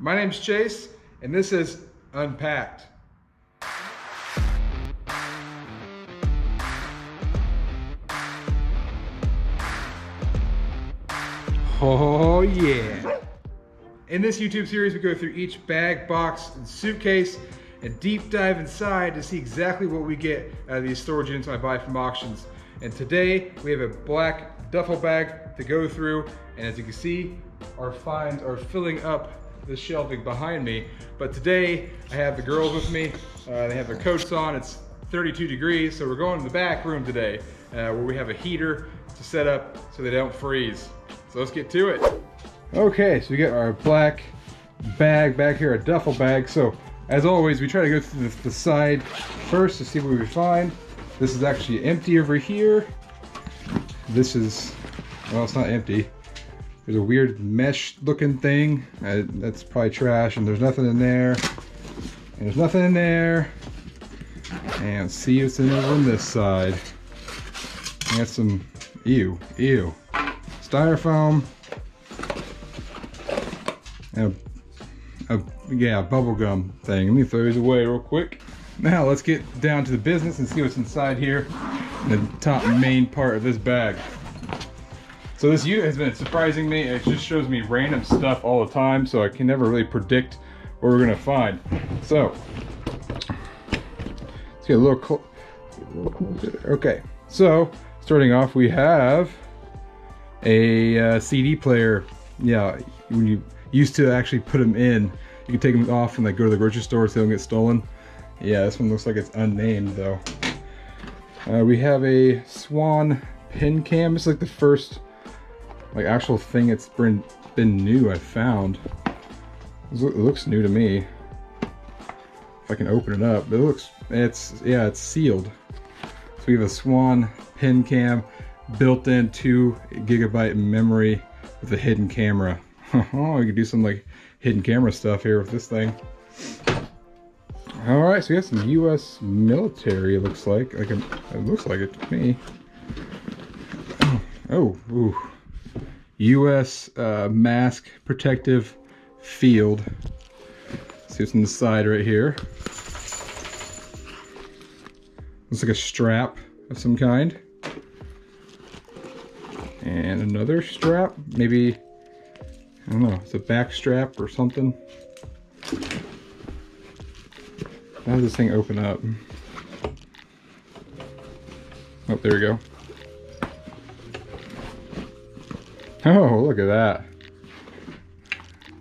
My name's Chase, and this is Unpacked. Oh yeah. In this YouTube series, we go through each bag, box, and suitcase and deep dive inside to see exactly what we get out of these storage units I buy from auctions. And today, we have a black duffel bag to go through. And as you can see, our finds are filling up the shelving behind me. But today, I have the girls with me. Uh, they have their coats on. It's 32 degrees, so we're going to the back room today uh, where we have a heater to set up so they don't freeze. So let's get to it. Okay, so we got our black bag back here, a duffel bag. So as always, we try to go through the, the side first to see what we find. This is actually empty over here. This is, well, it's not empty. There's a weird mesh looking thing. Uh, that's probably trash and there's nothing in there. And there's nothing in there. And see what's in over on this side. Got some, ew, ew. Styrofoam. And a, a yeah, bubble gum thing. Let me throw these away real quick. Now let's get down to the business and see what's inside here. The top main part of this bag. So this unit has been surprising me. It just shows me random stuff all the time, so I can never really predict what we're gonna find. So, let's get a little close. Okay, so starting off, we have a uh, CD player. Yeah, when you used to actually put them in, you can take them off and like go to the grocery store so they don't get stolen. Yeah, this one looks like it's unnamed though. Uh, we have a Swann pin cam. It's like the first like actual thing it's been been new I found. It looks new to me. If I can open it up, it looks it's yeah it's sealed. So we have a Swann pin cam, built in two gigabyte memory with a hidden camera. oh, you could do some like hidden camera stuff here with this thing. All right, so we have some U.S. military. It looks like, like it looks like it to me. Oh, ooh. U.S. Uh, mask protective field. See what's on the side right here. Looks like a strap of some kind. And another strap, maybe, I don't know, it's a back strap or something. How does this thing open up? Oh, there we go. Oh, look at that.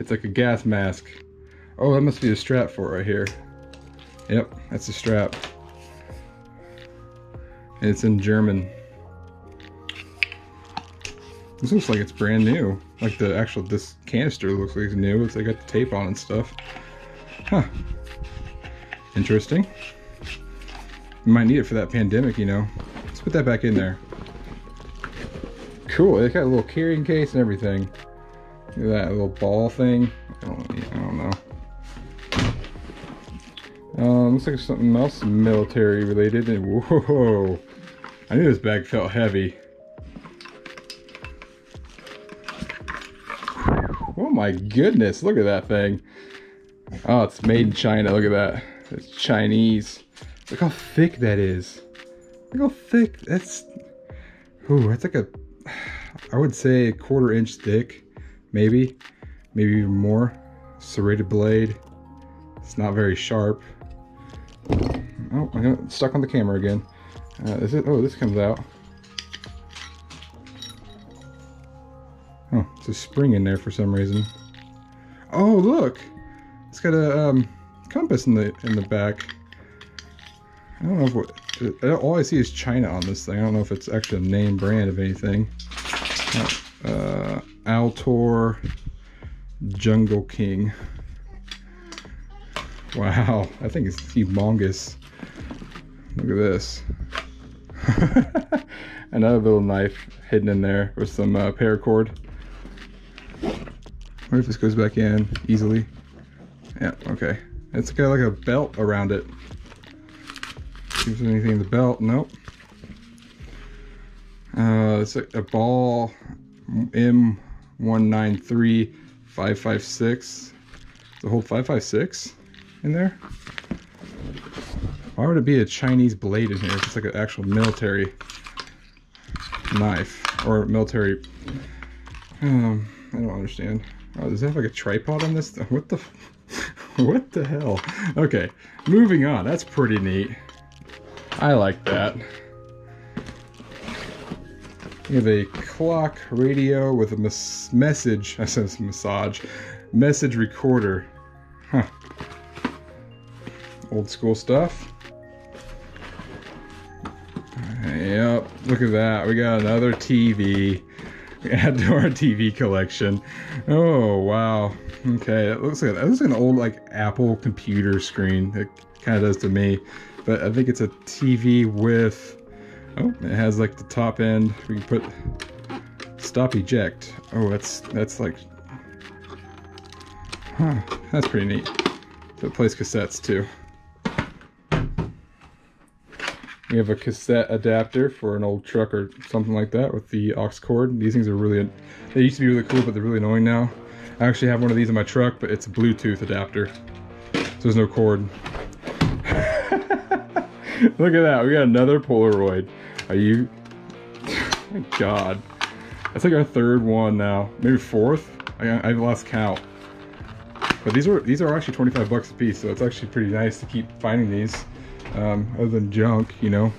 It's like a gas mask. Oh, that must be a strap for it right here. Yep, that's the strap. And it's in German. This looks like it's brand new. Like the actual, this canister looks like it's new. It's like got the tape on and stuff. Huh. Interesting. You might need it for that pandemic, you know. Let's put that back in there. Cool, it got a little carrying case and everything. Look at that little ball thing. I don't, I don't know. Um, looks like something else military related. And whoa, I knew this bag felt heavy. Oh my goodness, look at that thing. Oh, it's made in China, look at that. It's Chinese. Look how thick that is. Look how thick, that's, ooh, that's like a I would say a quarter inch thick, maybe, maybe even more. Serrated blade. It's not very sharp. Oh, I got stuck on the camera again. Uh, is it? Oh, this comes out. Oh, it's a spring in there for some reason. Oh, look! It's got a um, compass in the in the back. I don't know if what, all I see is China on this thing. I don't know if it's actually a name brand of anything. Uh, Altor Jungle King. Wow, I think it's humongous. Look at this. Another little knife hidden in there with some uh, paracord. What if this goes back in easily? Yeah, okay. It's got like a belt around it. See if there's anything in the belt. Nope. Uh, it's a, a ball M193556. The whole 556 in there? Why would it be a Chinese blade in here? It's like an actual military knife or military. Um, I don't understand. Oh, does it have like a tripod on this? What the? what the hell? Okay, moving on. That's pretty neat. I like that. We have a clock radio with a mes message. I said massage. Message recorder. Huh. Old school stuff. Yep, look at that. We got another TV. Add to our TV collection. Oh wow. Okay, it looks like that looks like an old like Apple computer screen. It kind of does to me, but I think it's a TV with. Oh, it has like the top end. We can put stop eject. Oh, that's that's like. Huh, that's pretty neat. So it plays cassettes too. We have a cassette adapter for an old truck or something like that with the aux cord. These things are really, they used to be really cool, but they're really annoying now. I actually have one of these in my truck, but it's a Bluetooth adapter. So there's no cord. Look at that, we got another Polaroid. Are you, my God. That's like our third one now, maybe fourth? I, I've lost count. But these are these are actually 25 bucks a piece, so it's actually pretty nice to keep finding these um, other than junk, you know.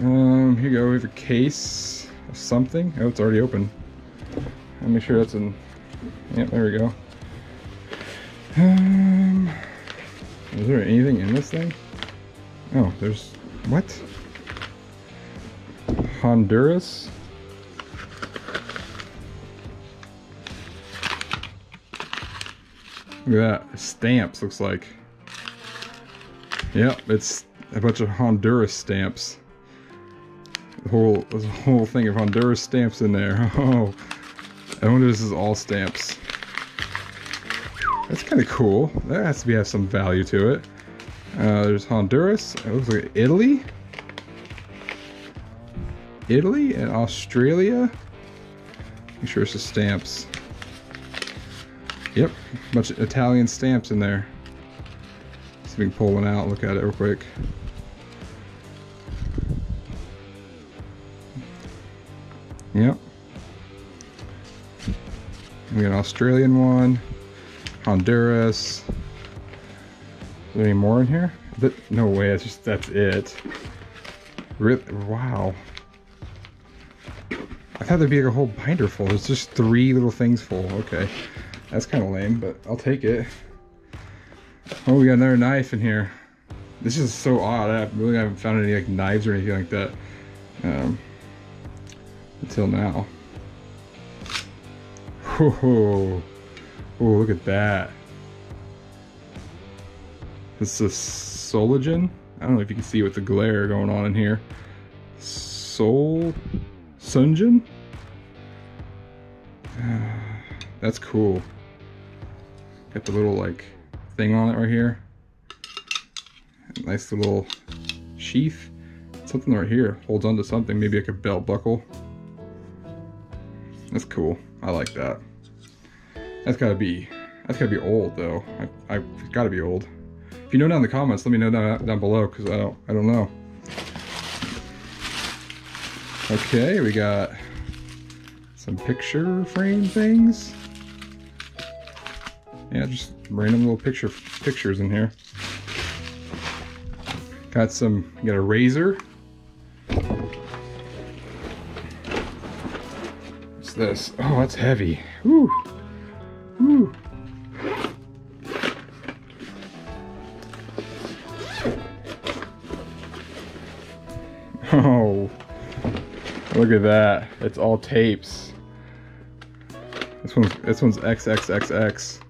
Um, here you go, we have a case of something. Oh, it's already open. Let me make sure that's in, yep, there we go. Um, is there anything in this thing? Oh, there's, what? Honduras? Look at that, stamps looks like. Yep, it's a bunch of Honduras stamps. The whole, whole thing of Honduras stamps in there. Oh, I wonder if this is all stamps. That's kind of cool. That has to be have some value to it. Uh, there's Honduras. It looks like Italy. Italy and Australia. Make sure it's the stamps. Yep, bunch of Italian stamps in there if we can pull one out look at it real quick. Yep. We got an Australian one, Honduras. Is there any more in here? no way, that's just, that's it. Really? Wow. I thought there'd be like a whole binder full. There's just three little things full. Okay. That's kind of lame, but I'll take it. Oh, we got another knife in here. This is so odd. I really haven't found any like knives or anything like that um, until now. Oh, oh, look at that. This is Solingen. I don't know if you can see with the glare going on in here. Sol Sunjin? That's cool. Got the little like thing on it right here. Nice little sheath. Something right here holds onto something, maybe like a belt buckle. That's cool. I like that. That's gotta be that's gotta be old though. I I gotta be old. If you know down in the comments, let me know down, down below because I don't I don't know. Okay, we got some picture frame things. Yeah, just random little picture pictures in here. Got some, got a razor. What's this? Oh, that's heavy. Woo. Woo. Oh, look at that. It's all tapes. This one's, this one's XXXX.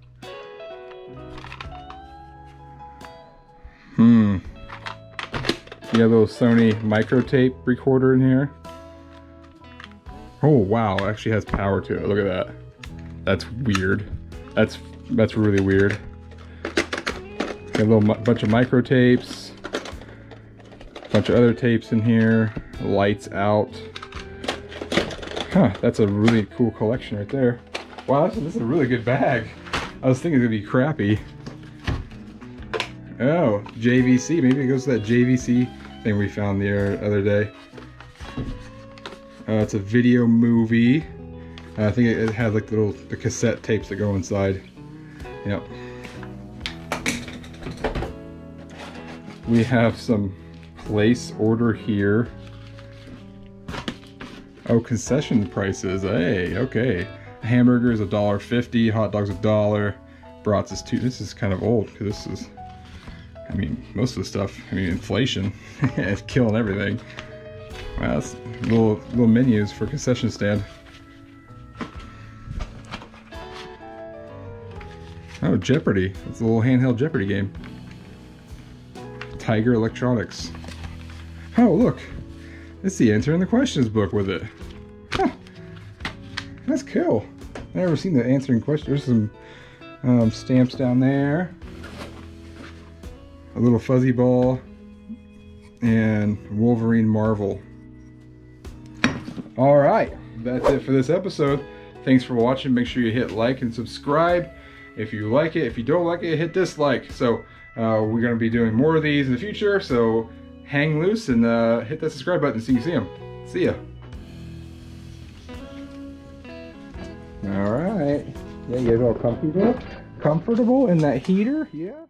Little Sony micro tape recorder in here. Oh wow, it actually has power to it. Look at that. That's weird. That's that's really weird. Got a little bunch of micro tapes. Bunch of other tapes in here. Lights out. Huh, that's a really cool collection right there. Wow, this is a really good bag. I was thinking it would be crappy. Oh, JVC. Maybe it goes to that JVC thing we found the other day. Uh, it's a video movie. Uh, I think it, it has like little the cassette tapes that go inside. Yep. We have some place order here. Oh, concession prices. Hey, okay. A hamburger is a dollar fifty. Hot dogs a dollar. Brats is two. This is kind of old because this is. I mean, most of the stuff. I mean, inflation is killing everything. Wow, that's little little menus for concession stand. Oh, Jeopardy. It's a little handheld Jeopardy game. Tiger Electronics. Oh, look. It's the answer in the questions book with it. Huh. That's cool. I've never seen the answering question. There's some um, stamps down there. A little fuzzy ball. And Wolverine Marvel. All right. That's it for this episode. Thanks for watching. Make sure you hit like and subscribe. If you like it, if you don't like it, hit dislike. So uh, we're going to be doing more of these in the future. So hang loose and uh, hit that subscribe button so you can see them. See ya. All right. Yeah, you get all comfortable, comfortable in that heater. Yeah.